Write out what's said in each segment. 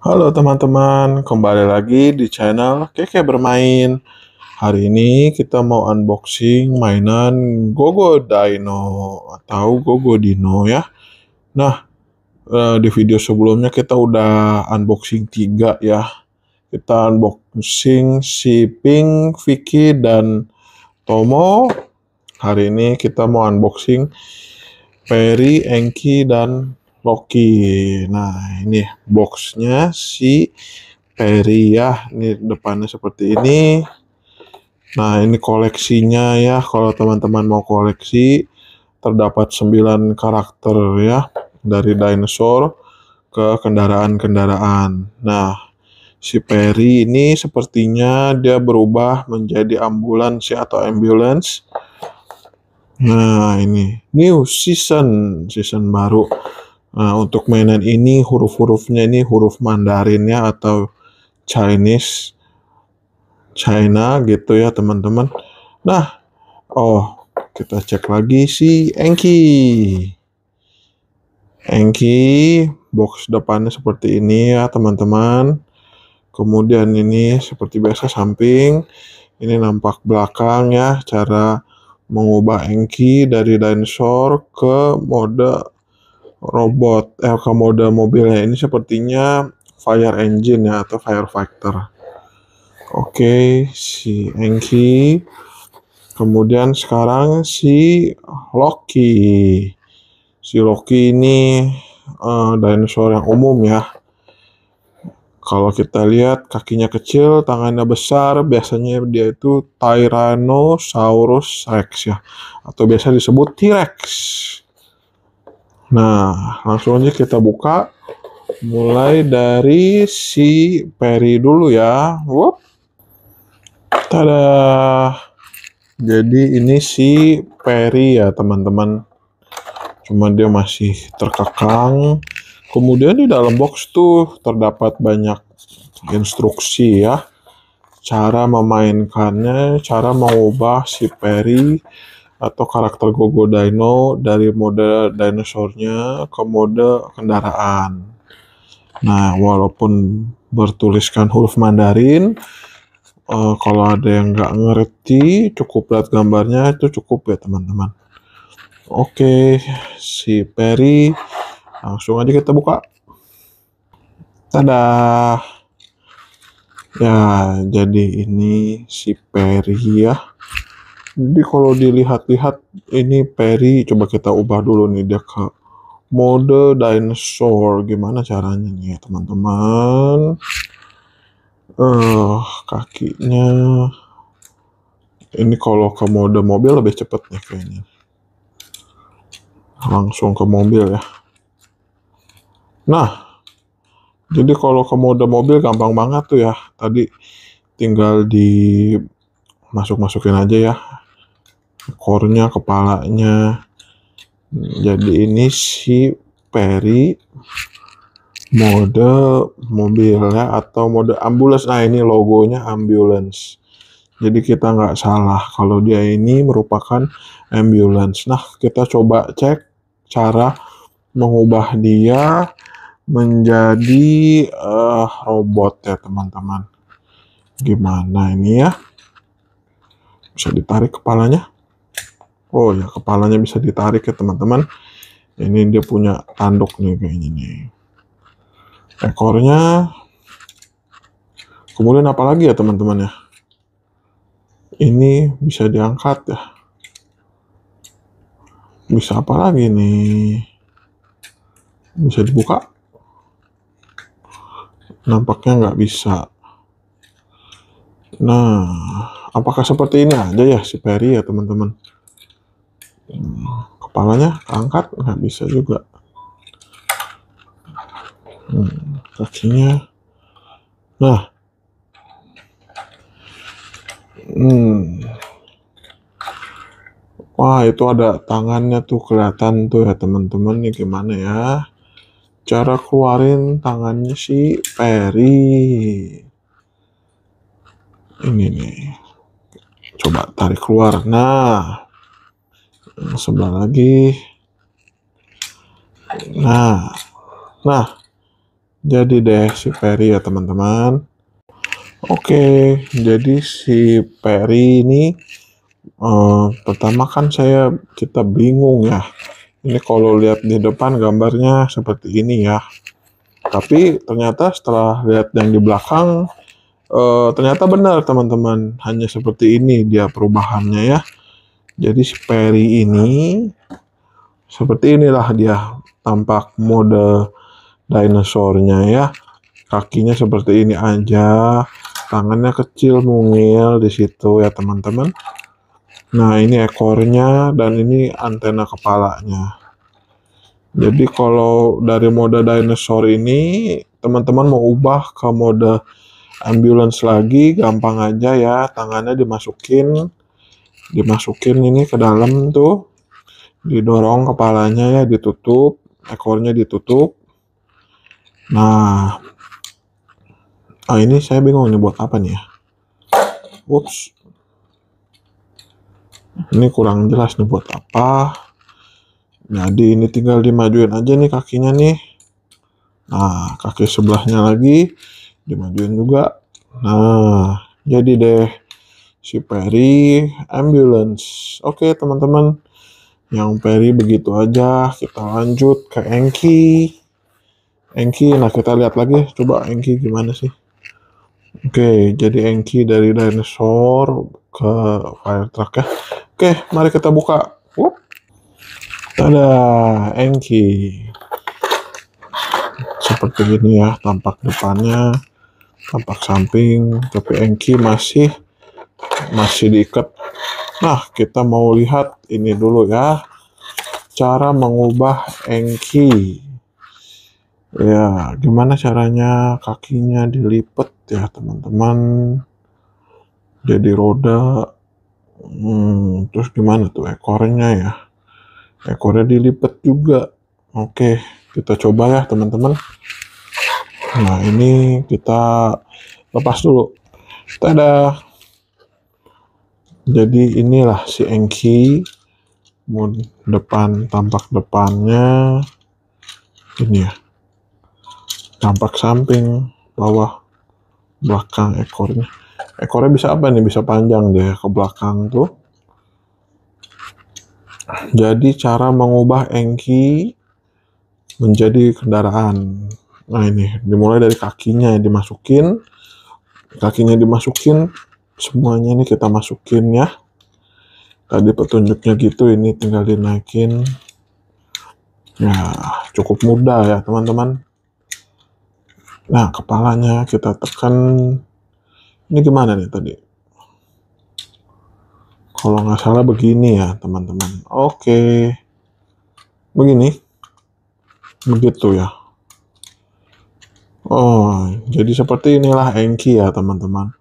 Halo teman-teman, kembali lagi di channel Keke Bermain. Hari ini kita mau unboxing mainan Gogo Dino atau Gogo Dino ya. Nah, eh, di video sebelumnya kita udah unboxing tiga ya. Kita unboxing si Pink, Vicky, dan Tomo. Hari ini kita mau unboxing Perry, Enki, dan Loki. Nah, ini boxnya si Perry ya. Ini depannya seperti ini. Nah, ini koleksinya ya. Kalau teman-teman mau koleksi, terdapat 9 karakter ya. Dari dinosaur ke kendaraan-kendaraan. Nah, si Perry ini sepertinya dia berubah menjadi ambulans ya atau ambulance. Nah, ini new season, season baru. Nah, untuk mainan ini huruf-hurufnya ini huruf Mandarin ya atau Chinese China gitu ya, teman-teman. Nah, oh, kita cek lagi si Enki. Enki box depannya seperti ini ya, teman-teman. Kemudian ini seperti biasa samping. Ini nampak belakang ya, cara mengubah Enki dari dinosaur ke mode robot, eh ke mode mobilnya. Ini sepertinya fire engine ya atau firefighter. Oke, si Enki. Kemudian sekarang si Loki. Si Loki ini uh, dinosaur yang umum ya. Kalau kita lihat kakinya kecil, tangannya besar, biasanya dia itu Tyrannosaurus Rex ya, atau biasa disebut T-Rex. Nah, langsung aja kita buka. Mulai dari si Perry dulu ya. Wup. Tada. Jadi ini si Perry ya teman-teman. Cuma dia masih terkekang. Kemudian di dalam box tuh terdapat banyak instruksi ya. Cara memainkannya, cara mengubah si Perry atau karakter Gogo Dino dari mode dinosaurnya ke mode kendaraan. Nah, walaupun bertuliskan huruf Mandarin, uh, kalau ada yang nggak ngerti, cukup lihat gambarnya itu cukup ya teman-teman. Oke, si Perry langsung aja kita buka. Tada. Ya, jadi ini si Perry ya. Jadi kalau dilihat-lihat ini Perry coba kita ubah dulu nih dia ke mode dinosaur. Gimana caranya nih ya teman-teman? Eh, uh, kakinya ini kalau ke mode mobil lebih cepet nih kayaknya. Langsung ke mobil ya. Nah, jadi kalau ke mode mobil gampang banget tuh ya. Tadi tinggal di masuk-masukin aja ya ekornya, kepalanya. Jadi ini si Perry mode mobilnya atau mode ambulans. Nah ini logonya ambulans. Jadi kita nggak salah kalau dia ini merupakan ambulans. Nah kita coba cek cara mengubah dia menjadi uh, robot ya teman-teman. Gimana ini ya? Bisa ditarik kepalanya? Oh ya, kepalanya bisa ditarik ya teman-teman. Ini dia punya tanduk nih kayaknya nih. Ekornya. Kemudian apa lagi ya teman-teman ya? Ini bisa diangkat ya. Bisa apa lagi nih? Bisa dibuka? Nampaknya nggak bisa. Nah, apakah seperti ini aja ya si Perry ya teman-teman? Kepalanya angkat nggak bisa juga. Hmm, kakinya. Nah. Hmm. wah itu ada tangannya tuh kelihatan tuh ya teman-teman. Nih gimana ya? Cara keluarin tangannya si Perry. Ini nih. Coba tarik keluar. Nah sebelah lagi nah nah Jadi deh si Perry ya teman-teman. Oke, jadi si Perry ini uh, pertama kan saya kita bingung ya. Ini kalau lihat di depan gambarnya seperti ini ya. Tapi ternyata setelah lihat yang di belakang uh, ternyata benar teman-teman. Hanya seperti ini dia perubahannya ya. Jadi si Perry ini seperti inilah dia tampak mode dinosaurnya ya. Kakinya seperti ini aja tangannya kecil mungil di situ ya teman-teman. Nah ini ekornya dan ini antena kepalanya. Jadi kalau dari mode dinosaur ini teman-teman mau ubah ke mode ambulance lagi gampang aja ya tangannya dimasukin dimasukin ini ke dalam tuh didorong kepalanya ya ditutup ekornya ditutup nah Ah ini saya bingung nih buat apa nih ya. Whoops. Ini kurang jelas nih buat apa. Jadi ini tinggal dimajuin aja nih kakinya nih. Nah, kaki sebelahnya lagi dimajuin juga. Nah, jadi deh si Perry ambulance. Oke, teman-teman. Yang Perry begitu aja. Kita lanjut ke Enki. Enki, nah kita lihat lagi. Coba Enki gimana sih? Oke, jadi Enki dari dinosaur ke fire truck ya. Oke, mari kita buka. Wup. Tada, Enki. Seperti ini ya tampak depannya, tampak samping, tapi Enki masih masih diikat. Nah, kita mau lihat ini dulu ya. Cara mengubah Enki. Ya, gimana caranya kakinya dilipat ya teman-teman. Jadi roda. Hmm, terus gimana tuh ekornya ya? Ekornya dilipat juga. Oke, kita coba ya teman-teman. Nah, ini kita lepas dulu. Tada. Jadi inilah si Enki. Depan tampak depannya ini ya tampak samping, bawah, belakang ekornya. Ekornya bisa apa nih? Bisa panjang deh ke belakang tuh. Jadi cara mengubah engki menjadi kendaraan. Nah ini dimulai dari kakinya dimasukin, kakinya dimasukin, semuanya ini kita masukin ya. Tadi petunjuknya gitu, ini tinggal dinaikin. Ya cukup mudah ya teman-teman. Nah, kepalanya kita tekan. Ini gimana nih tadi? Kalau nggak salah begini ya, teman-teman. Oke. Begini. Begitu ya. Oh, jadi seperti inilah Enki ya, teman-teman.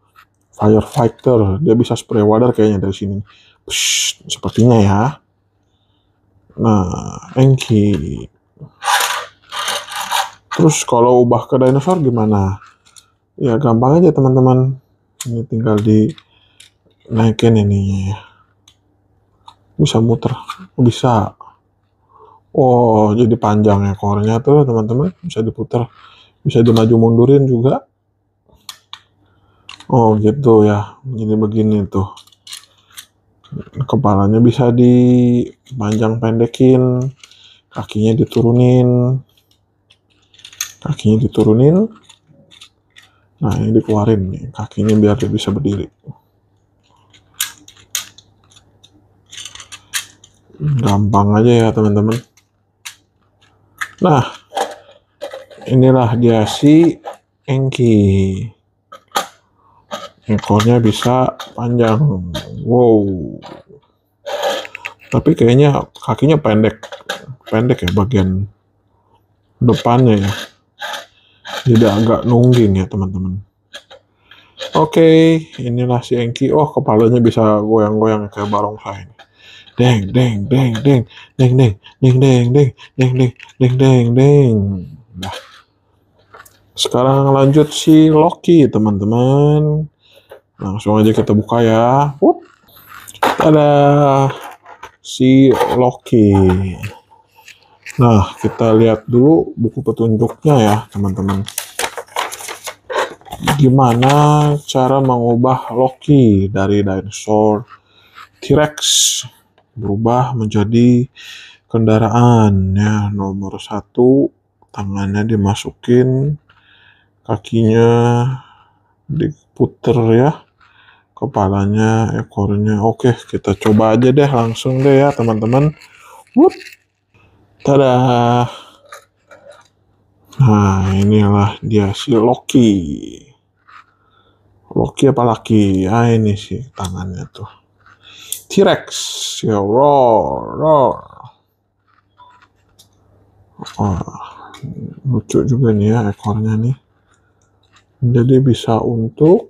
Firefighter. Dia bisa spray water kayaknya dari sini. Psh, sepertinya ya. Nah, Enki. Terus kalau ubah ke dinosaur gimana? Ya gampang aja teman-teman. Ini tinggal di naikin ini. Bisa muter, bisa. Oh, jadi panjang ekornya tuh teman-teman. Bisa diputar, bisa dimaju mundurin juga. Oh gitu ya. Jadi begini tuh. Kepalanya bisa dipanjang pendekin, kakinya diturunin, kakinya diturunin. Nah ini dikeluarin nih kakinya biar dia bisa berdiri. Gampang aja ya teman-teman. Nah inilah dia si Enki ekornya bisa panjang wow tapi kayaknya kakinya pendek pendek ya bagian depannya ya jadi agak nungging ya teman-teman oke inilah si Enki oh kepalanya bisa goyang-goyang kayak barongsai deng deng deng deng deng deng deng deng deng deng deng deng deng deng nah sekarang lanjut si Loki teman-teman langsung aja kita buka ya. Ada si Loki. Nah, kita lihat dulu buku petunjuknya ya, teman-teman. Gimana cara mengubah Loki dari dinosaur T-Rex berubah menjadi kendaraan? Ya nomor satu tangannya dimasukin kakinya diputer ya kepalanya ekornya. Oke kita coba aja deh langsung deh ya teman-teman. Wup. tada nah inilah dia si Loki. Loki apa laki? Ah ini sih tangannya tuh. T-Rex ya roar roar Wah, lucu juga nih ya ekornya nih. Jadi bisa untuk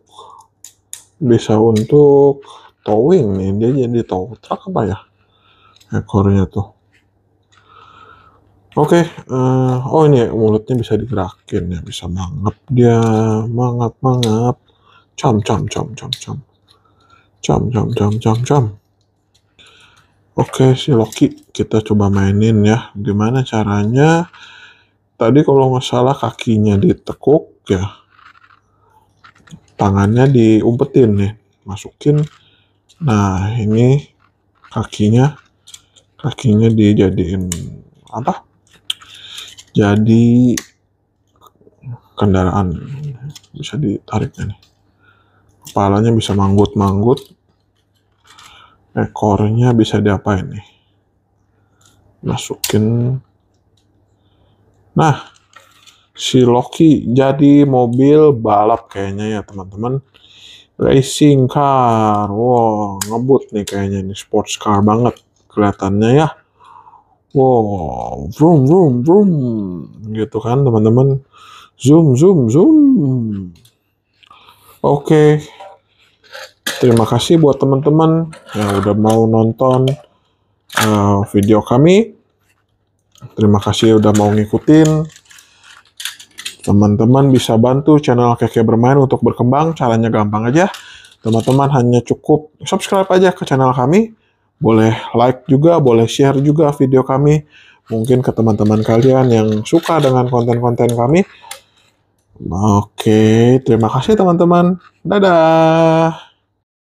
bisa untuk towing nih. Dia jadi tow truck apa ya? Ekornya tuh. Oke okay, uh, oh ini mulutnya bisa digerakin ya bisa mangap dia. Mangap mangap. Cam cam cam cam cam. Cam cam cam cam cam. Oke si Loki kita coba mainin ya. Gimana caranya? Tadi kalau nggak salah kakinya ditekuk ya tangannya diumpetin nih masukin. Nah ini kakinya kakinya dijadiin apa? Jadi kendaraan bisa ditarik nih. Kepalanya bisa manggut-manggut. Ekornya bisa diapain nih? Masukin. Nah si Loki jadi mobil balap kayaknya ya teman-teman. Racing car. Wow ngebut nih kayaknya ini sports car banget kelihatannya ya. Wow vroom vroom vroom. Gitu kan teman-teman. Zoom zoom zoom. Oke. Okay. terima kasih buat teman-teman yang udah mau nonton uh, video kami. Terima kasih udah mau ngikutin Teman-teman bisa bantu channel Keke Bermain untuk berkembang. Caranya gampang aja. Teman-teman hanya cukup subscribe aja ke channel kami. Boleh like juga, boleh share juga video kami. Mungkin ke teman-teman kalian yang suka dengan konten-konten kami. Oke, terima kasih teman-teman. Dadah.